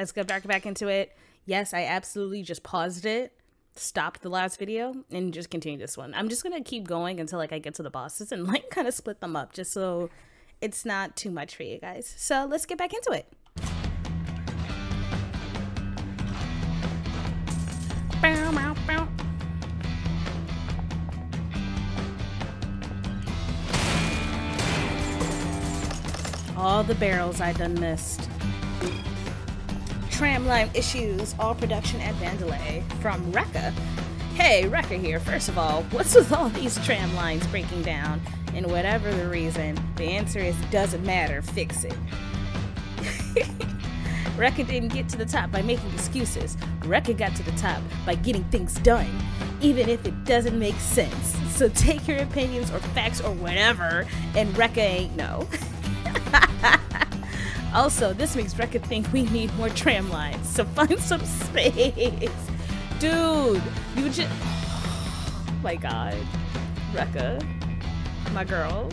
let's get back back into it. Yes, I absolutely just paused it, stopped the last video, and just continue this one. I'm just gonna keep going until like I get to the bosses and like kind of split them up just so it's not too much for you guys. So let's get back into it. All the barrels I done missed. Tramline issues, all production at Vandelay from Rekka. Hey, Rekka here. First of all, what's with all these tram lines breaking down? And whatever the reason, the answer is doesn't matter, fix it. Rekka didn't get to the top by making excuses. Rekka got to the top by getting things done, even if it doesn't make sense. So take your opinions or facts or whatever, and Rekka ain't no. also, this makes Rekka think we need more tram lines, so find some space. Dude, you just. Oh my god. Rekka. My girl.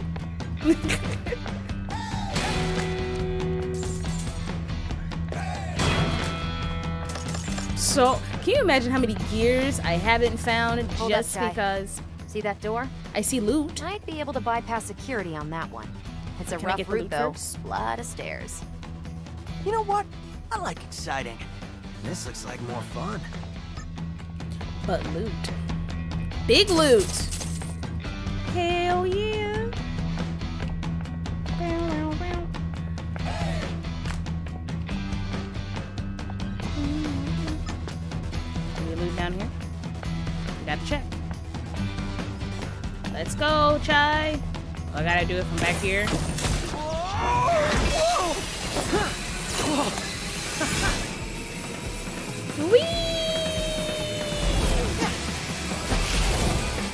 so, can you imagine how many gears I haven't found Hold just because See that door? I see loot? Might be able to bypass security on that one. It's a Can I rough get the loot route though. first? Lot of stairs. You know what? I like exciting. This looks like more fun. But loot. Big loot! Hell yeah! Bow, bow, bow. Any loot down here? We gotta check. Let's go, Chai! I gotta do it from back here.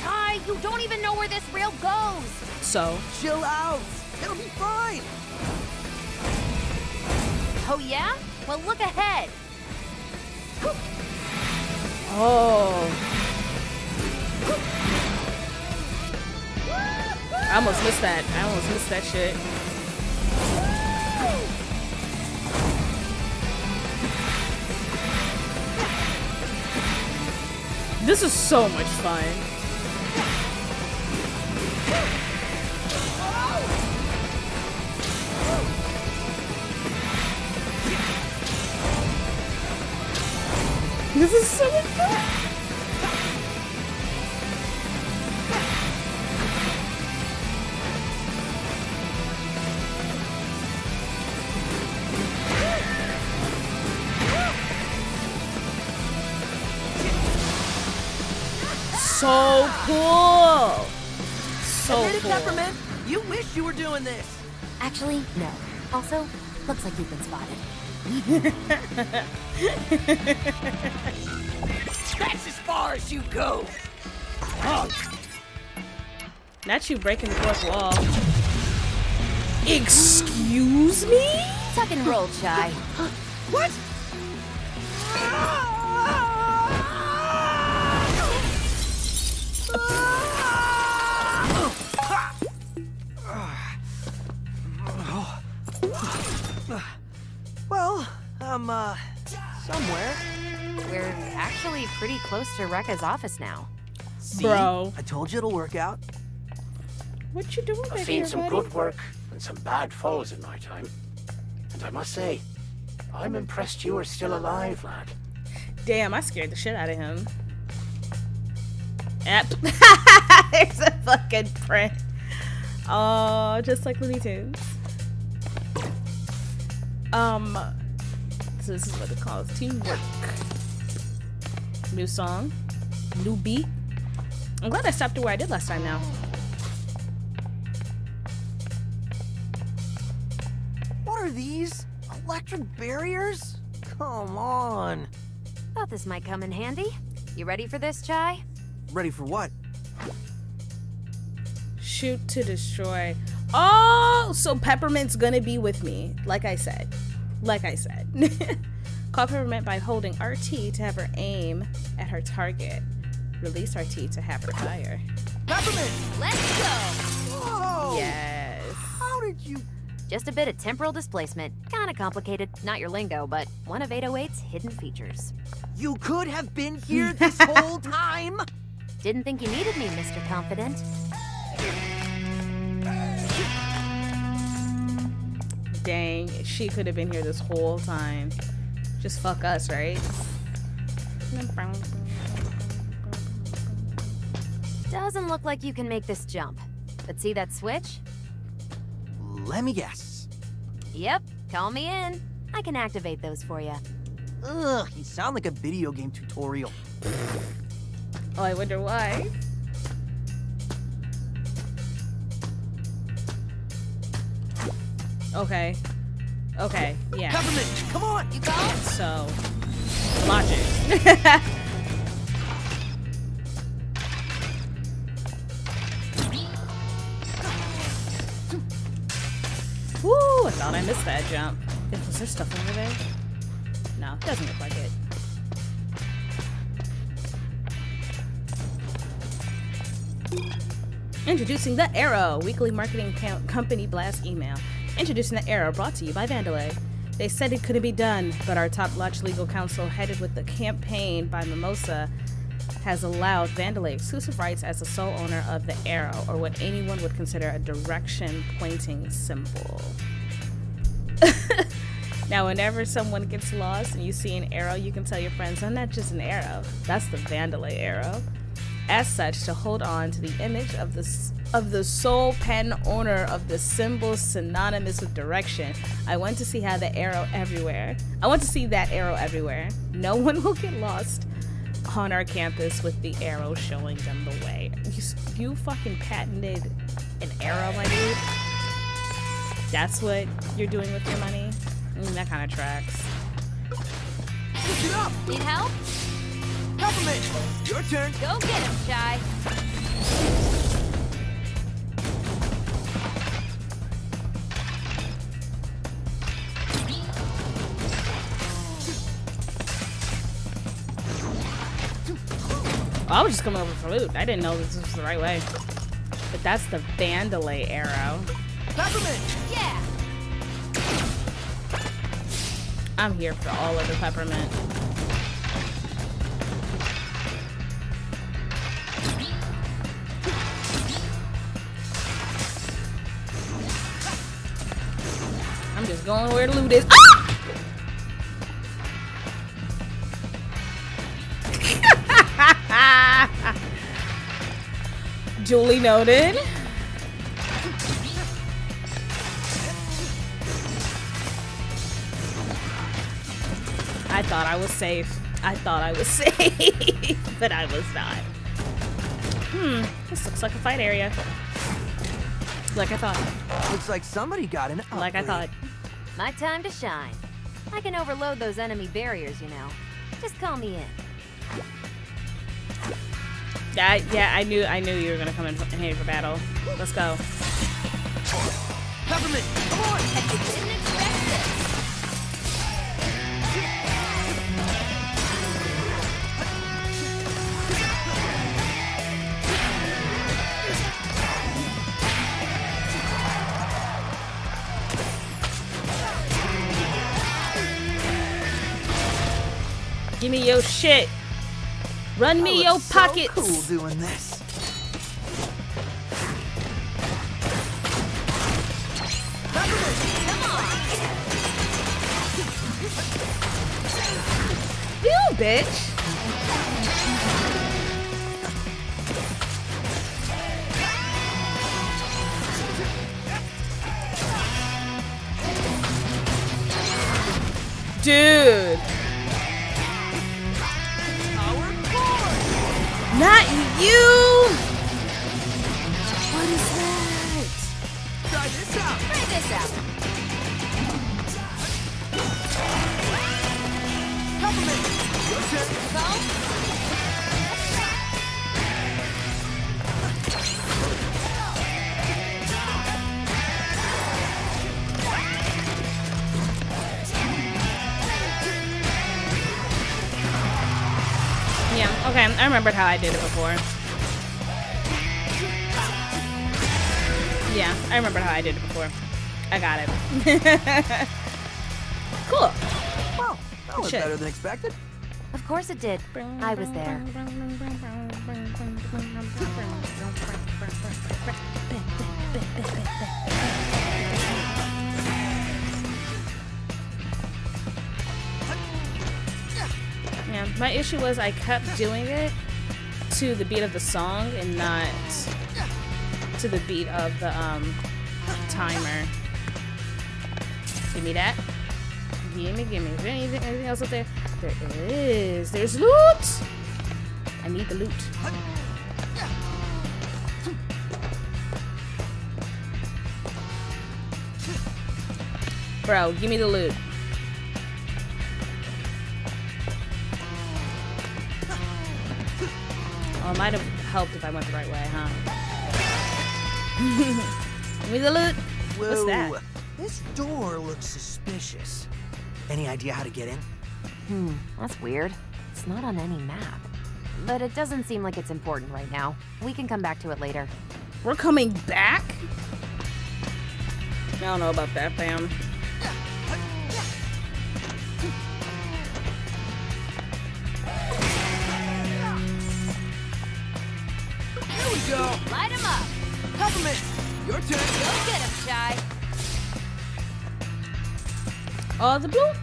Chai, you don't even know where this rail goes! So, Chill out. It'll be fine. Oh yeah? Well look ahead! oh. I almost missed that. I almost missed that shit. This is so much fun. This is so much fun. Cool. So Admit cool. Peppermint. You wish you were doing this. Actually, no. Also, looks like you've been spotted. That's as far as you go. Not you breaking the fourth wall. Excuse me? Tuck and roll, Chai. What? Ah! Well, I'm, uh, somewhere. We're actually pretty close to Rekka's office now. See? Bro. I told you it'll work out. What you doing I've seen here, some buddy? good work and some bad falls in my time. And I must say, I'm impressed you are still alive, lad. Damn, I scared the shit out of him. Yep. There's a fucking print. Oh, just like Looney Tunes. Um, so this is what it calls teamwork. New song, new beat. I'm glad I stopped it where I did last time now. What are these? Electric barriers? Come on. Thought this might come in handy. You ready for this, Chai? Ready for what? Shoot to destroy. Oh, so Peppermint's gonna be with me. Like I said. Like I said. Call Peppermint by holding RT to have her aim at her target. Release RT to have her fire. Peppermint! Let's go! Whoa! Yes. How did you... Just a bit of temporal displacement. Kinda complicated. Not your lingo, but one of 808's hidden features. You could have been here this whole time? Didn't think you needed me, Mr. Confident. Dang, she could have been here this whole time. Just fuck us, right? Doesn't look like you can make this jump. But see that switch? Let me guess. Yep, call me in. I can activate those for you. Ugh, you sound like a video game tutorial. Oh, I wonder why. Okay. Okay, yeah. Government, come on! You called? So, logic. Woo! I thought I missed that jump. Was there stuff over there? No, doesn't look like it. Introducing the Arrow weekly marketing company blast email. Introducing the Arrow, brought to you by Vandelay. They said it couldn't be done, but our top notch legal counsel, headed with the campaign by Mimosa, has allowed Vandelay exclusive rights as the sole owner of the Arrow, or what anyone would consider a direction pointing symbol. now, whenever someone gets lost and you see an arrow, you can tell your friends, I'm not just an arrow, that's the Vandelay arrow. As such, to hold on to the image of the of the sole pen owner of the symbol synonymous with direction, I want to see how the arrow everywhere. I want to see that arrow everywhere. No one will get lost on our campus with the arrow showing them the way. You, you fucking patented an arrow, my dude. That's what you're doing with your money. Mm, that kind of tracks. Pick it up! Need help? Government, your turn. Go get him, Chai. I was just coming over for loot. I didn't know this was the right way. But that's the Vandelay arrow. Peppermint! Yeah! I'm here for all of the peppermint. I'm just going where the loot is. Ah! Julie noted. I thought I was safe. I thought I was safe, but I was not. Hmm, this looks like a fight area. Like I thought. Looks like somebody got an upgrade. Like I thought. My time to shine. I can overload those enemy barriers, you know. Just call me in. Yeah, I- yeah, I knew, I knew you were gonna come in in here for battle. Let's go. Government, come on! Didn't expect this. Give me your shit. Run me your so pockets. cool doing this. You bitch. Dude. Not you. What is that? Try this out. Try this out. Government, your turn. Call? Okay. I remembered how I did it before. Yeah, I remembered how I did it before. I got it. cool. Well, that was Shit. better than expected. Of course it did. I was there. Yeah, my issue was I kept doing it to the beat of the song and not to the beat of the um timer. Give me that. Gimme, gimme. Is there anything, anything else up there? There is. There's loot! I need the loot. Bro, give me the loot. Oh, it might have helped if I went the right way, huh? give me the loot. What's that? This door looks suspicious. Any idea how to get in? Hmm, that's weird. It's not on any map. But it doesn't seem like it's important right now. We can come back to it later. We're coming back? I don't know about that, fam. Go. Light him up! Peppermint, your turn. Go get him, Chai! All the loot?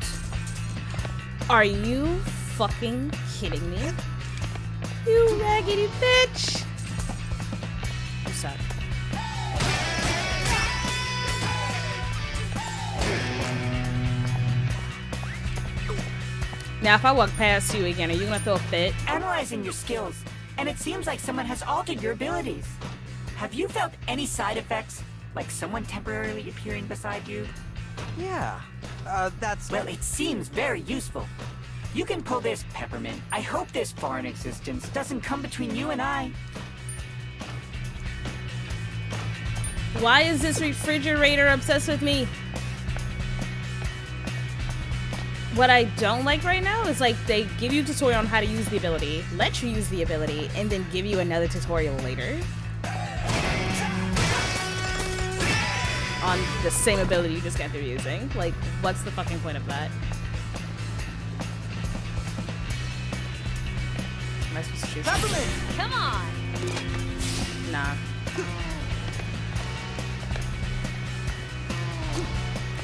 Are you fucking kidding me? You raggedy bitch! You suck. Now, if I walk past you again, are you gonna throw a fit? analyzing your skills, and it seems like someone has altered your abilities. Have you felt any side effects? Like someone temporarily appearing beside you? Yeah, uh, that's. Well, it seems very useful. You can pull this, Peppermint. I hope this foreign existence doesn't come between you and I. Why is this refrigerator obsessed with me? What I don't like right now is like they give you a tutorial on how to use the ability, let you use the ability, and then give you another tutorial later. On the same ability you just got through using. Like, what's the fucking point of that? Am I supposed to choose? Come on! Nah.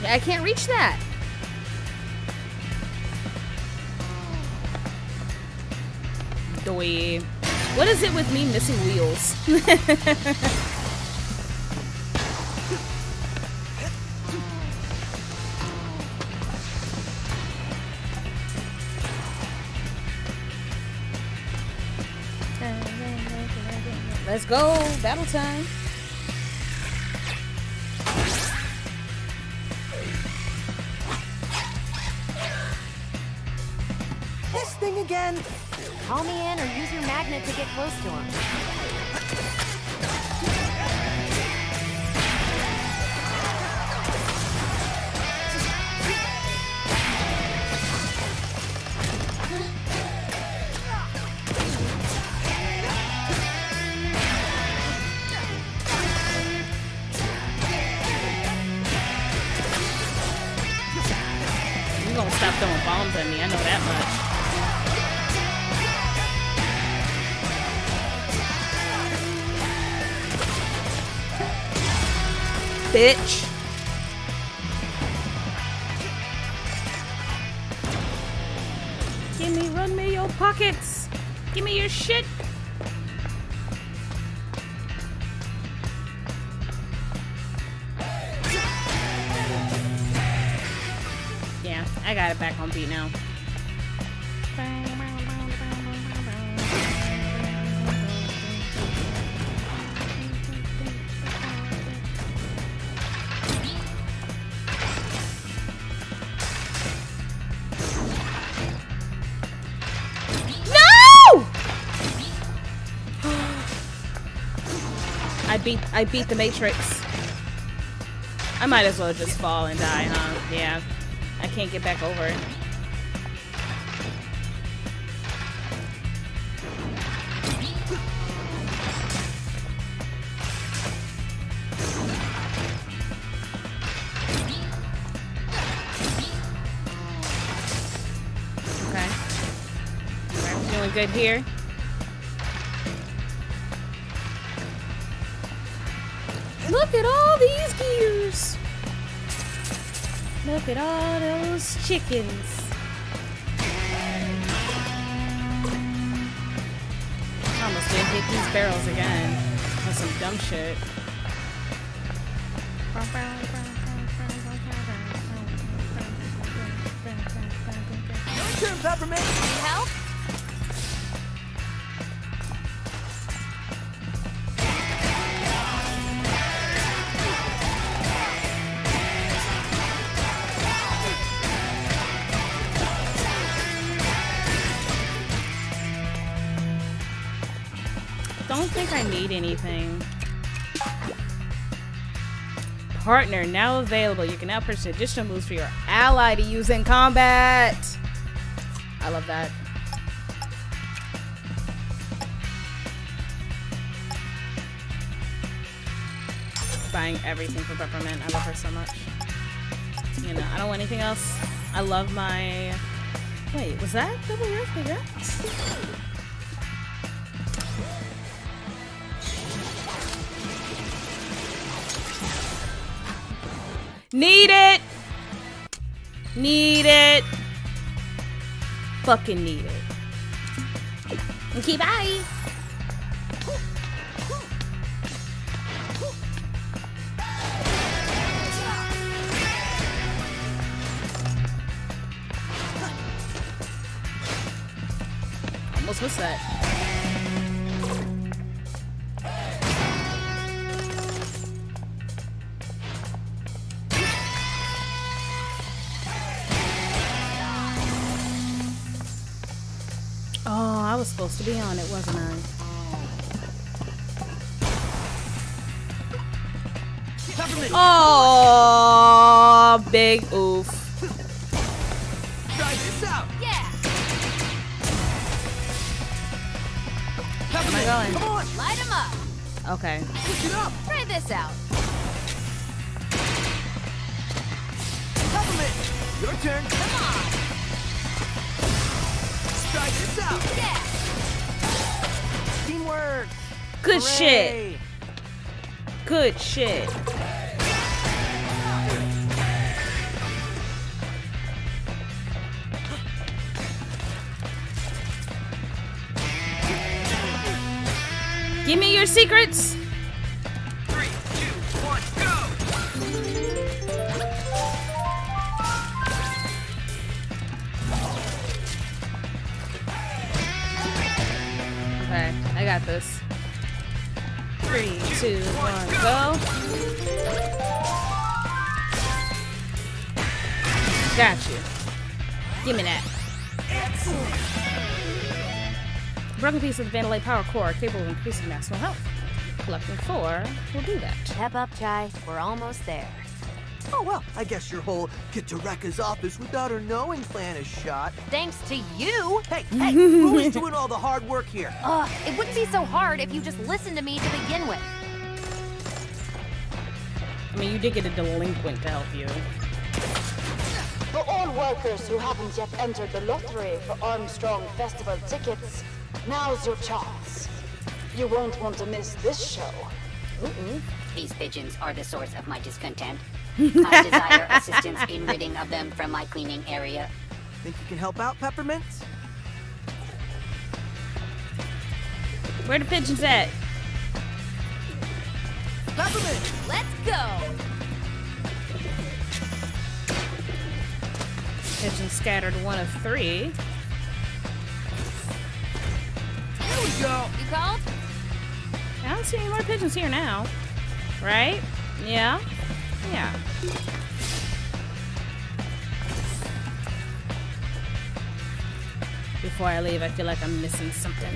I can't reach that. What is it with me missing wheels? Let's go, battle time. Call me in or use your magnet to get close to him. Bitch. Give me, run me your pockets. Give me your shit. Yeah, I got it back on beat now. No! beat I beat the Matrix. I might as well just fall and die, huh? Yeah. I can't get back over it. good here. Look at all these gears. Look at all those chickens. Almost didn't hit these barrels again. That's some dumb shit. Your turn, Peppermint. Help? Anything. Partner now available. You can now purchase additional moves for your ally to use in combat. I love that. Buying everything for Peppermint. I love her so much. You know, I don't want anything else. I love my. Wait, was that double red? Big Need it! Need it! Fucking need it. Okay, bye! Almost missed that. Be on it, wasn't I? Oh, big oof. Try this out. Yeah. Peppermint. I going? Come on. Light 'em up. Okay. Push it up. Try this out. Peppermint. Your turn. Come on. Try this out. Yeah. Teamwork. Good shit. Good shit. Give me your secrets. Got you. Give me that. Broken piece of the Vandelay power core capable of increasing maximum health. Collecting four will do that. Pep up, Chai. We're almost there. Oh well, I guess your whole get to Rekka's office without her knowing plan is shot. Thanks to you. Hey, hey, who is doing all the hard work here? Ugh, it wouldn't be so hard if you just listened to me to begin with. I mean, you did get a delinquent to help you. For all workers who haven't yet entered the lottery for Armstrong Festival tickets, now's your chance. You won't want to miss this show. These pigeons are the source of my discontent. I desire assistance in ridding of them from my cleaning area. Think you can help out, Peppermint? Where the pigeons at? Peppermint! Let's go. Pigeons scattered one of three. Here we go! You called? I don't see any more pigeons here now. Right? Yeah? Yeah. Before I leave, I feel like I'm missing something.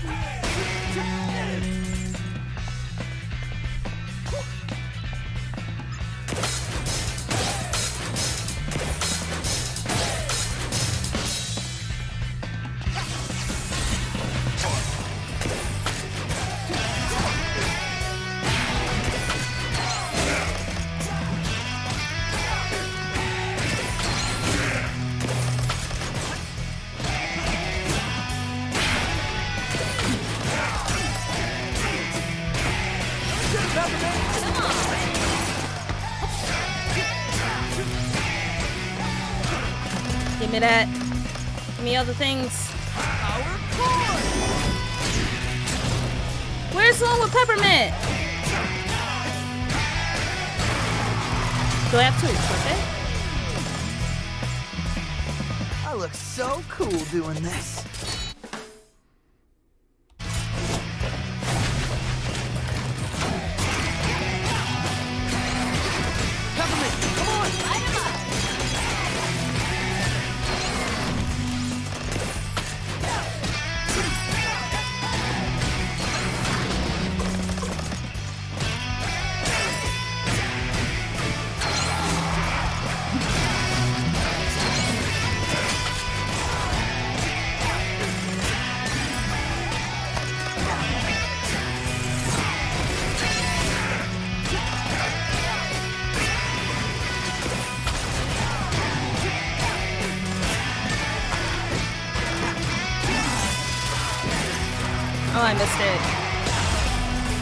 Hey! That. Give me other things. Where's the one with peppermint? Do I have to equip it? I look so cool doing this.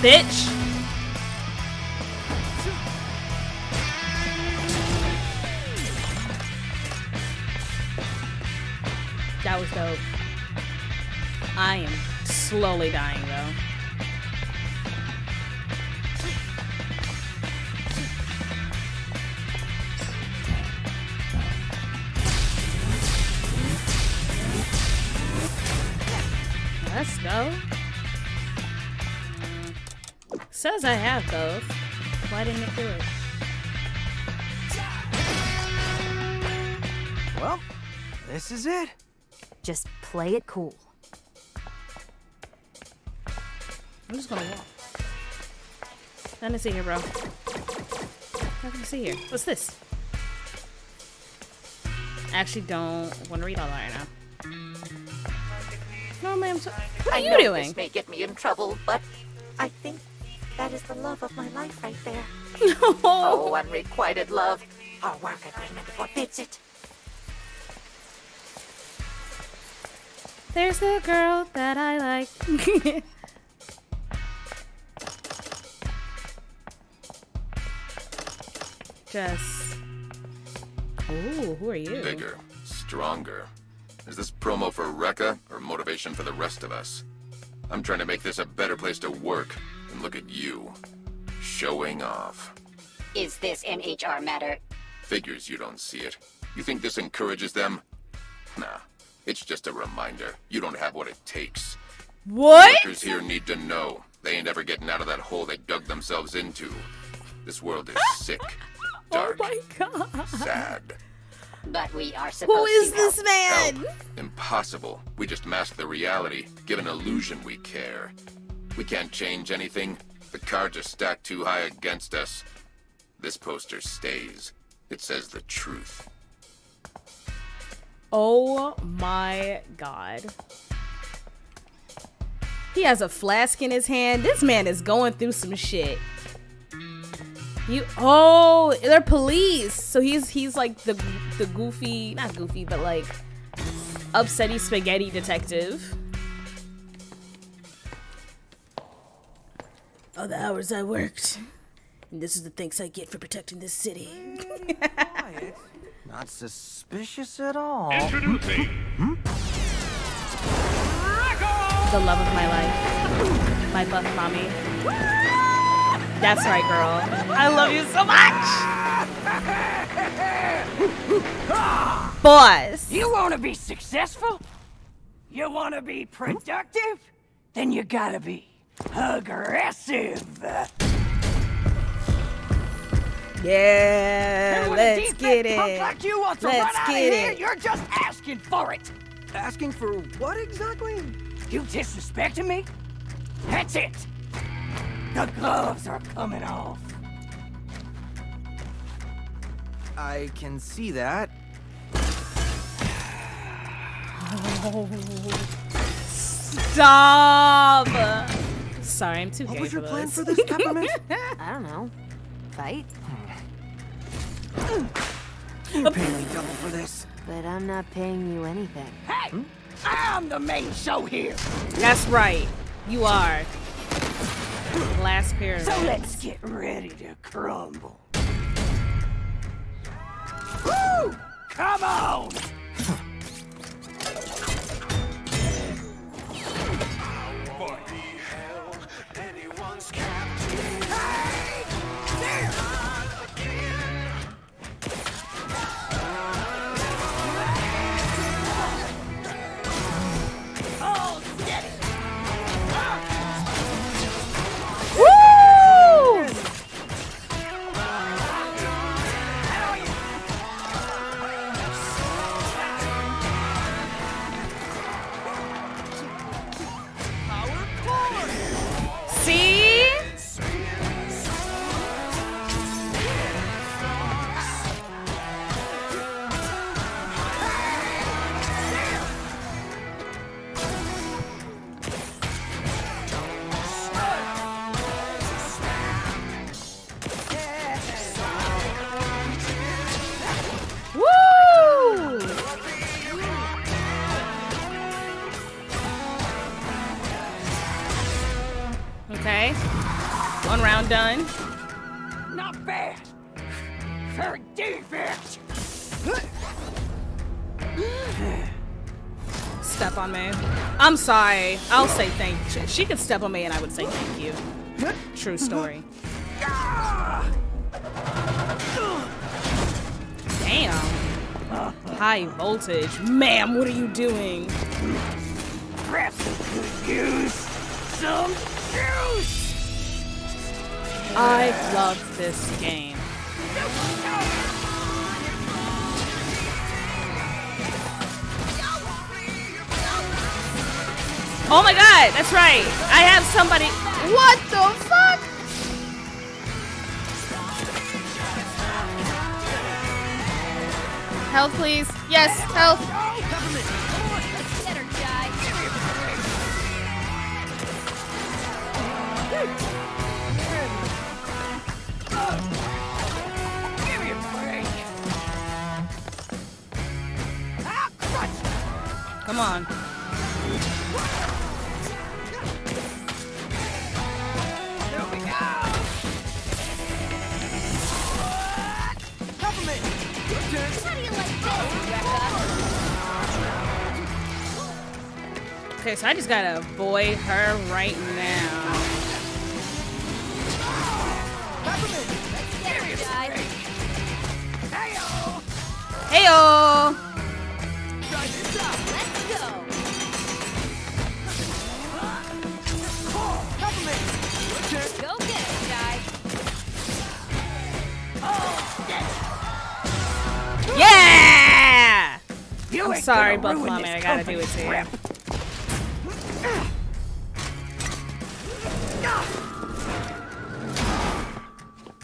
Bitch! This is it. Just play it cool. I'm just gonna walk. Nothing to see here, bro. Nothing to see here. What's this? I actually don't want to read all that right now. No, ma'am. So what are I you know doing? This may get me in trouble, but I think that is the love of my life right there. No. Oh, unrequited love. Our work agreement forbids it. There's a girl that I like. Just. Oh, who are you? Bigger, stronger. Is this promo for Rekka or motivation for the rest of us? I'm trying to make this a better place to work. And look at you. Showing off. Is this an HR matter? Figures you don't see it. You think this encourages them? Nah. It's just a reminder. You don't have what it takes. What? Workers here need to know. They ain't ever getting out of that hole they dug themselves into. This world is sick, oh dark, Oh my god. sad. But we are supposed Who is to help. this man? Help. Impossible. We just mask the reality, give an illusion we care. We can't change anything. The cards are stacked too high against us. This poster stays. It says the truth. Oh my god. He has a flask in his hand. This man is going through some shit. You oh, they're police. So he's he's like the the goofy, not goofy, but like upsetty spaghetti detective. All the hours I worked. And this is the thanks I get for protecting this city. Quiet. Not suspicious at all. Introducing hmm? the love of my life. My buff mommy. That's right, girl. I love you so much. Boss. You want to be successful? You want to be productive? Then you gotta be aggressive. Yeah, And when a let's get it. Like you wants to Let's run out of get here, it. You're just asking for it. Asking for what exactly? You disrespecting me? That's it. The gloves are coming off. I can see that. Oh, Stop. Sorry, I'm too What gay was for your plan this. for this, Peppermint? I don't know. Fight? You pay me double for this. But I'm not paying you anything. Hey, I'm the main show here. That's right. You are. Last pyramid. So let's get ready to crumble. Woo! Come on! I'll say thank you. She could step on me and I would say thank you. True story. Damn. High voltage. Ma'am, what are you doing? Use some juice. I love this game. Oh my god, that's right. I have somebody. What the fuck? Health, please. Yes, health. Come on. Okay, so I just gotta avoid her right now. Heyo! Yeah! You I'm sorry, Buff Mommy, I gotta do it to you.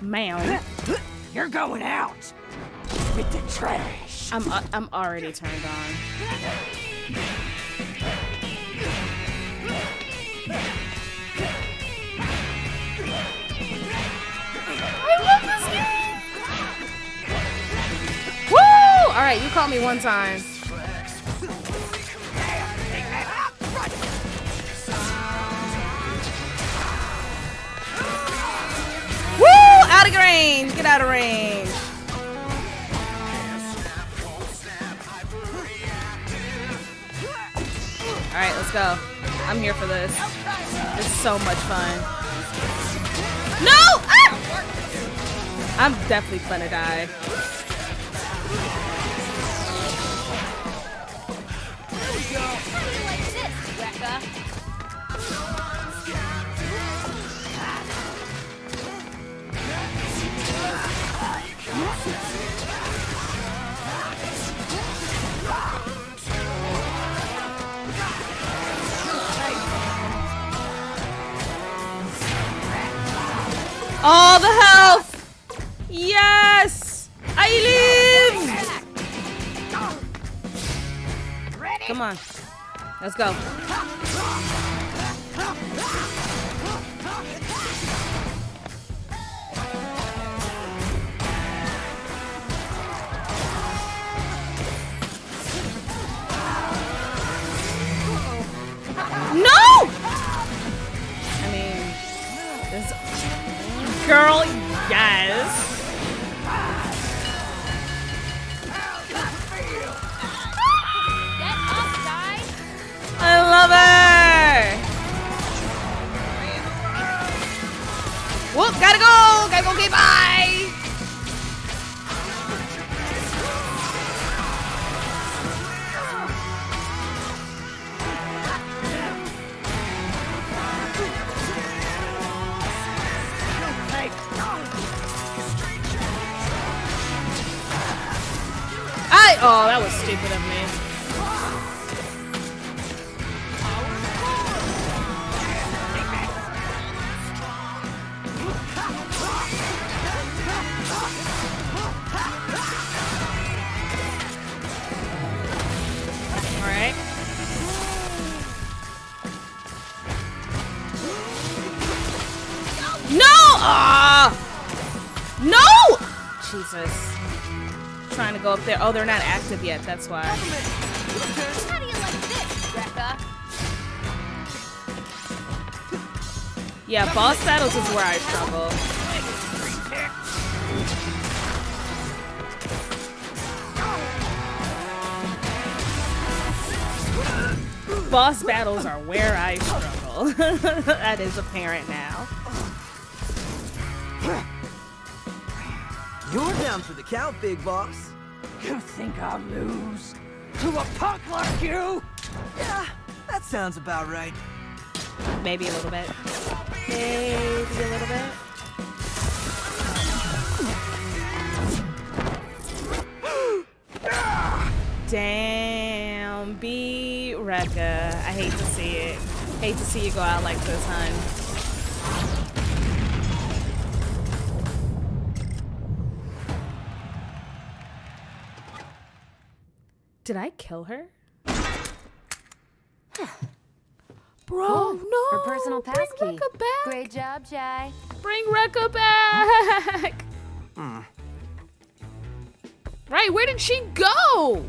Ma'am, You're going out with the trash. I'm uh, I'm already turned on. I love this game. Woo! All right, you caught me one time. Out of range. All right, let's go. I'm here for this. It's so much fun. No! Ah! I'm definitely gonna die. All the health! Yes! I live! Come on. Let's go. girl. Yes. I love her. Whoop, gotta go. Gotta go, K-pop. Oh, they're not active yet. That's why. How do you like this? Yeah, boss battles is where I struggle. Boss battles are where I struggle. that is apparent now. You're down for the count, big boss. You think I'll lose to a punk like you? Yeah, that sounds about right. Maybe a little bit. Maybe a little bit. Damn, B Rekka. I hate to see it. Hate to see you go out like this, hun. Did I kill her? Bro, oh, no. Her personal bring passkey. Rekka back. Great job, Chai. Bring Rekka back. Hmm. Right, where did she go?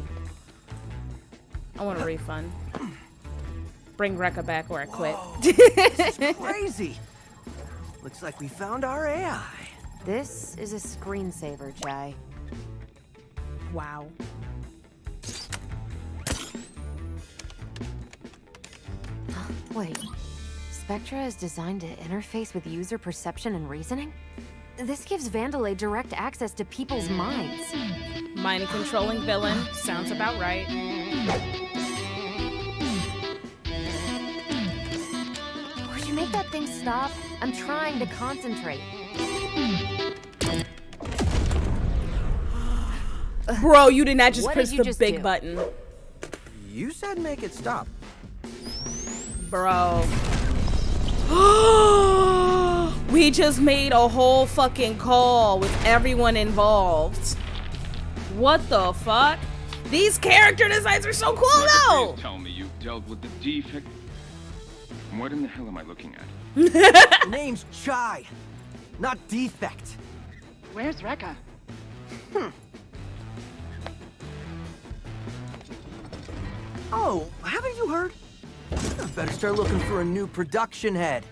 I want a refund. Bring Rekka back or I quit. Crazy. Looks like we found our AI. This is a screensaver, Chai. wow. Wait. Spectra is designed to interface with user perception and reasoning? This gives Vandelay direct access to people's minds. Mind controlling villain. Sounds about right. Would you make that thing stop? I'm trying to concentrate. Bro, you did not just What press did you the just big do? button. You said make it stop. Bro. we just made a whole fucking call with everyone involved. What the fuck? These character designs are so cool though! Tell me you dealt with the defect. What in the hell am I looking at? Name's Chai, not Defect. Where's Rekka? Hmm. Oh, haven't you heard? Better start looking for a new production head.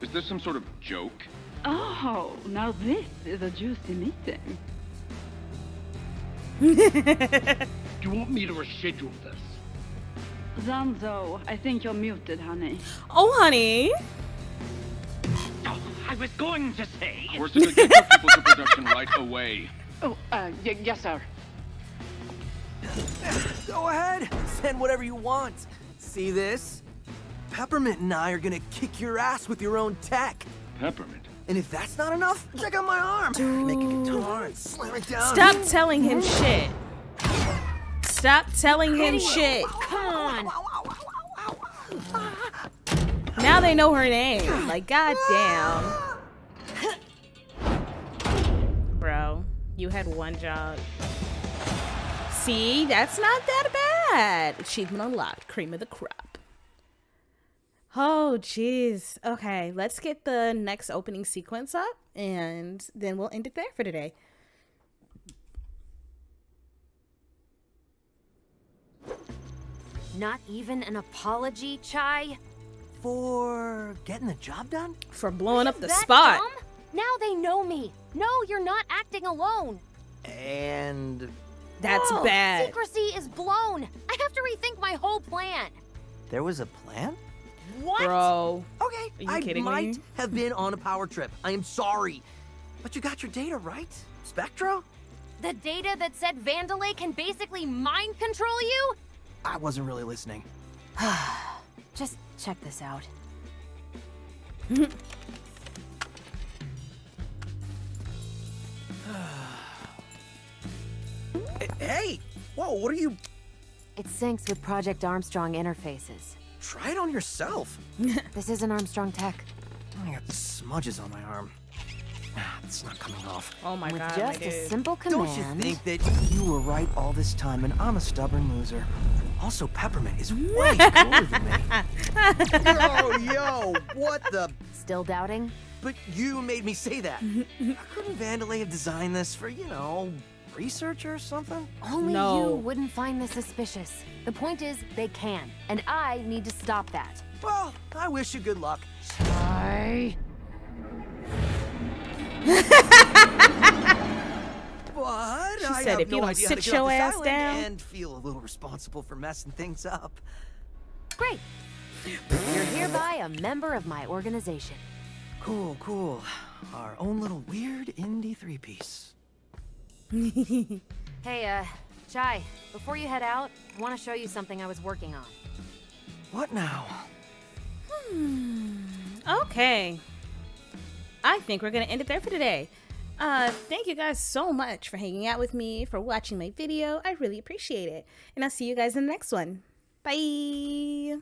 Is this some sort of joke? Oh, now this is a juicy meeting. Do you want me to reschedule this? Zanzo, I think you're muted, honey. Oh, honey. Oh, I was going to say. Korsica, get your people to production right away. Oh, uh, y- yes, sir. Go ahead, send whatever you want. See this? Peppermint and I are gonna kick your ass with your own tech. Peppermint. And if that's not enough, check out my arm. Make a guitar and slam it down. Stop telling him shit. Stop telling him shit. Come on! Now they know her name. Like, goddamn. Bro, you had one job. See, that's not that bad. Achievement unlocked. Cream of the crop. Oh, jeez. Okay, let's get the next opening sequence up, and then we'll end it there for today. Not even an apology, Chai? For getting the job done? For blowing up the spot. dumb? Now they know me. No, you're not acting alone. And That's Oh, bad. Secrecy is blown. I have to rethink my whole plan. there was a plan? What? Bro. Okay, Are you I kidding might me? have been on a power trip. I am sorry. But you got your data right, Spectra? The data that said Vandelay can basically mind control you? I wasn't really listening. Just check this out. Hey! Whoa, what are you... It syncs with Project Armstrong interfaces. Try it on yourself. This isn't Armstrong tech. I got the smudges on my arm. Ah, It's not coming off. Oh my With god, just my a dude. simple Don't you think that you were right all this time and I'm a stubborn loser? Also, Peppermint is way cooler than me. yo, yo, what the... Still doubting? But you made me say that. Couldn't Vandelay have designed this for, you know, research or something? Only No. you wouldn't find this suspicious. The point is, they can, and I need to stop that. Well, I wish you good luck. I... But She I said, have if you no don't sit to your ass island down- and feel a little responsible for messing things up. Great. You're hereby a member of my organization. Cool, cool. Our own little weird indie three-piece. Hey, uh, Chai, before you head out, I want to show you something I was working on. What now? Okay. I think we're gonna end it there for today. Uh, thank you guys so much for hanging out with me, for watching my video. I really appreciate it. And I'll see you guys in the next one. Bye.